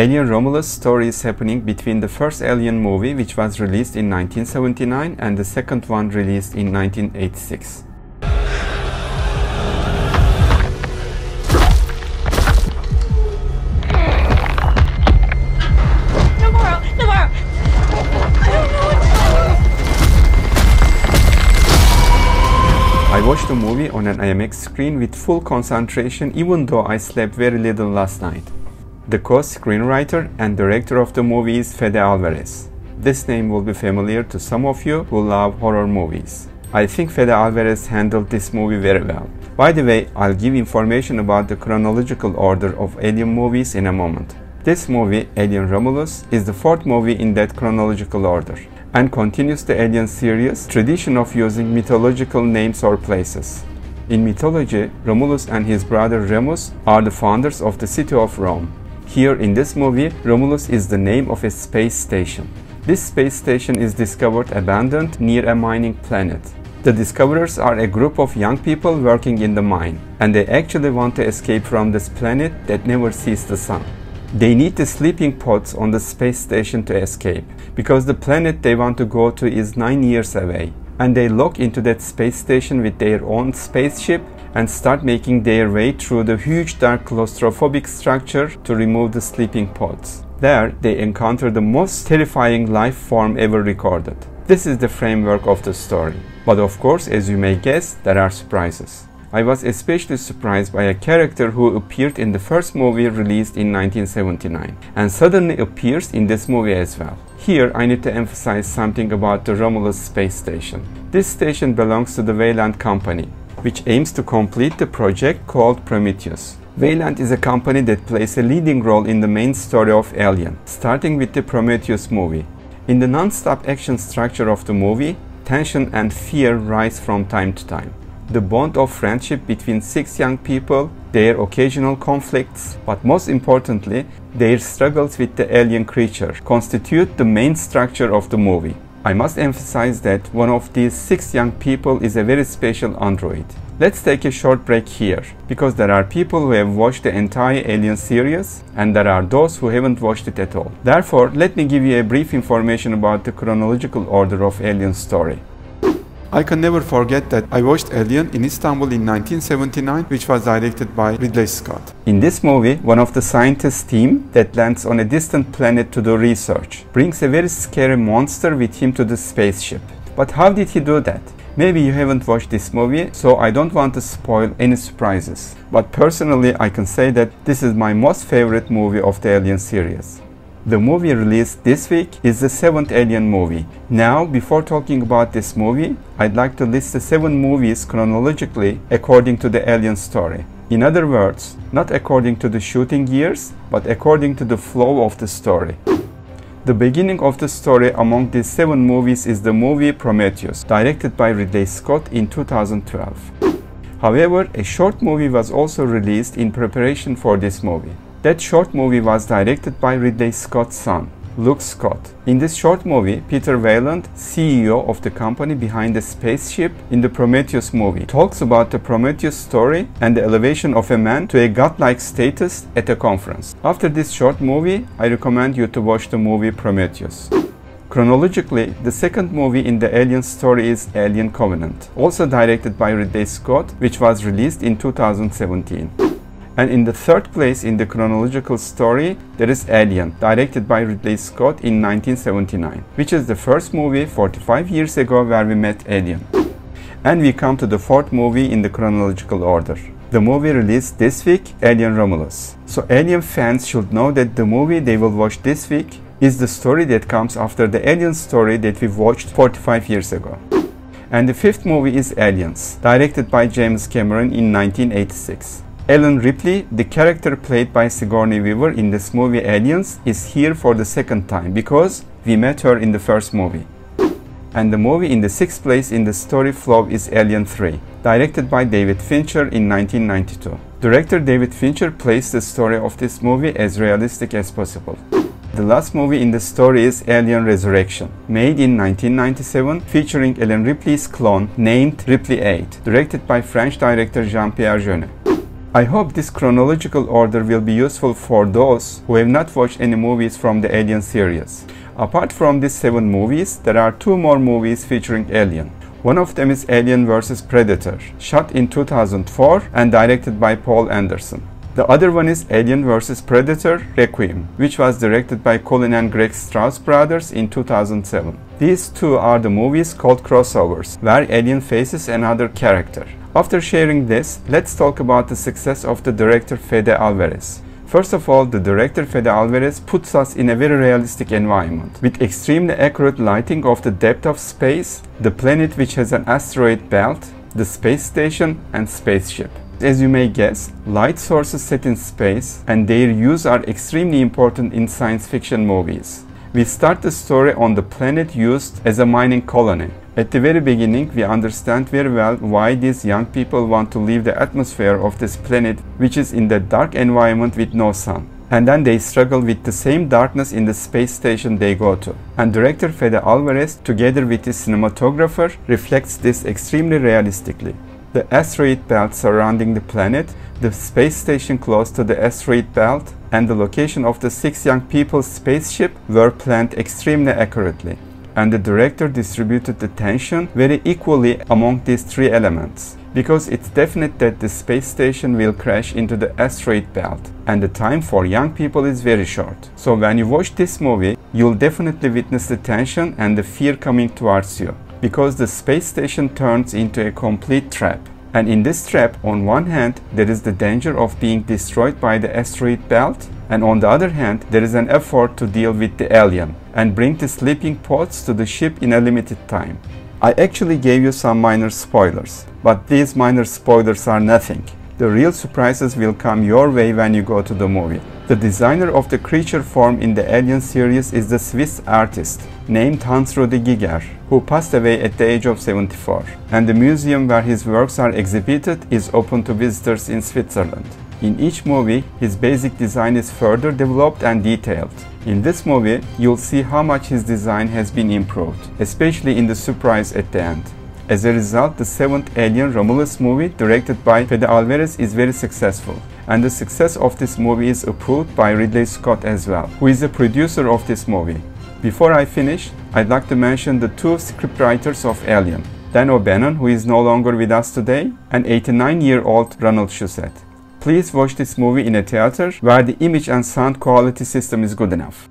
Alien Romulus story is happening between the first Alien movie which was released in 1979 and the second one released in 1986. I watched the movie on an IMAX screen with full concentration even though I slept very little last night. The co-screenwriter and director of the movie is Fede Alvarez. This name will be familiar to some of you who love horror movies. I think Fede Alvarez handled this movie very well. By the way, I'll give information about the chronological order of Alien movies in a moment. This movie, Alien Romulus, is the fourth movie in that chronological order and continues the Alien series tradition of using mythological names or places. In mythology, Romulus and his brother Remus are the founders of the city of Rome. Here in this movie, Romulus is the name of a space station. This space station is discovered abandoned near a mining planet. The discoverers are a group of young people working in the mine, and they actually want to escape from this planet that never sees the sun. They need the sleeping pods on the space station to escape, because the planet they want to go to is 9 years away. And they lock into that space station with their own spaceship and start making their way through the huge dark claustrophobic structure to remove the sleeping pods. There, they encounter the most terrifying life form ever recorded. This is the framework of the story. But of course, as you may guess, there are surprises. I was especially surprised by a character who appeared in the first movie released in 1979 and suddenly appears in this movie as well. Here I need to emphasize something about the Romulus space station. This station belongs to the Weyland company, which aims to complete the project called Prometheus. Weyland is a company that plays a leading role in the main story of Alien, starting with the Prometheus movie. In the non-stop action structure of the movie, tension and fear rise from time to time the bond of friendship between six young people, their occasional conflicts, but most importantly, their struggles with the alien creature constitute the main structure of the movie. I must emphasize that one of these six young people is a very special android. Let's take a short break here, because there are people who have watched the entire Alien series, and there are those who haven't watched it at all. Therefore, let me give you a brief information about the chronological order of Alien story. I can never forget that I watched Alien in Istanbul in 1979, which was directed by Ridley Scott. In this movie, one of the scientists' team that lands on a distant planet to do research brings a very scary monster with him to the spaceship. But how did he do that? Maybe you haven't watched this movie, so I don't want to spoil any surprises. But personally, I can say that this is my most favorite movie of the Alien series. The movie released this week is the seventh Alien movie. Now, before talking about this movie, I'd like to list the seven movies chronologically according to the Alien story. In other words, not according to the shooting years, but according to the flow of the story. The beginning of the story among these seven movies is the movie Prometheus, directed by Ridley Scott in 2012. However, a short movie was also released in preparation for this movie. That short movie was directed by Ridley Scott's son, Luke Scott. In this short movie, Peter Weyland, CEO of the company behind the spaceship in the Prometheus movie, talks about the Prometheus story and the elevation of a man to a godlike status at a conference. After this short movie, I recommend you to watch the movie Prometheus. Chronologically, the second movie in the Alien story is Alien Covenant, also directed by Ridley Scott, which was released in 2017. And in the third place in the chronological story, there is Alien, directed by Ridley Scott in 1979, which is the first movie 45 years ago where we met Alien. And we come to the fourth movie in the chronological order. The movie released this week, Alien Romulus. So Alien fans should know that the movie they will watch this week is the story that comes after the Alien story that we watched 45 years ago. And the fifth movie is Aliens, directed by James Cameron in 1986. Ellen Ripley, the character played by Sigourney Weaver in this movie Aliens, is here for the second time because we met her in the first movie. And the movie in the sixth place in the story flow is Alien 3, directed by David Fincher in 1992. Director David Fincher plays the story of this movie as realistic as possible. The last movie in the story is Alien Resurrection, made in 1997 featuring Ellen Ripley's clone named Ripley 8, directed by French director Jean-Pierre Jeunet. I hope this chronological order will be useful for those who have not watched any movies from the Alien series. Apart from these seven movies, there are two more movies featuring Alien. One of them is Alien vs Predator, shot in 2004 and directed by Paul Anderson. The other one is Alien vs Predator Requiem, which was directed by Colin and Greg Strause brothers in 2007. These two are the movies called crossovers, where Alien faces another character. After sharing this, let's talk about the success of the director Fede Alvarez. First of all, the director Fede Alvarez puts us in a very realistic environment, with extremely accurate lighting of the depth of space, the planet which has an asteroid belt, the space station and spaceship. As you may guess, light sources set in space and their use are extremely important in science fiction movies. We start the story on the planet used as a mining colony. At the very beginning, we understand very well why these young people want to leave the atmosphere of this planet, which is in the dark environment with no sun. And then they struggle with the same darkness in the space station they go to. And director Fede Alvarez, together with his cinematographer, reflects this extremely realistically. The asteroid belt surrounding the planet, the space station close to the asteroid belt, and the location of the six young people's spaceship were planned extremely accurately and the director distributed the tension very equally among these three elements because it's definite that the space station will crash into the asteroid belt and the time for young people is very short. So when you watch this movie, you'll definitely witness the tension and the fear coming towards you because the space station turns into a complete trap. And in this trap, on one hand, there is the danger of being destroyed by the asteroid belt, and on the other hand, there is an effort to deal with the alien and bring the sleeping pods to the ship in a limited time. I actually gave you some minor spoilers, but these minor spoilers are nothing. The real surprises will come your way when you go to the movie. The designer of the creature form in the Alien series is the Swiss artist named Hans-Rudi Giger, who passed away at the age of 74. And the museum where his works are exhibited is open to visitors in Switzerland. In each movie, his basic design is further developed and detailed. In this movie, you'll see how much his design has been improved, especially in the surprise at the end. As a result, the seventh Alien Romulus movie, directed by Fede Alvarez, is very successful. And the success of this movie is approved by Ridley Scott as well, who is the producer of this movie. Before I finish, I'd like to mention the two scriptwriters of Alien, Dan O'Bannon, who is no longer with us today, and 89-year-old Ronald Shusett. Please watch this movie in a theater where the image and sound quality system is good enough.